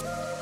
Bye.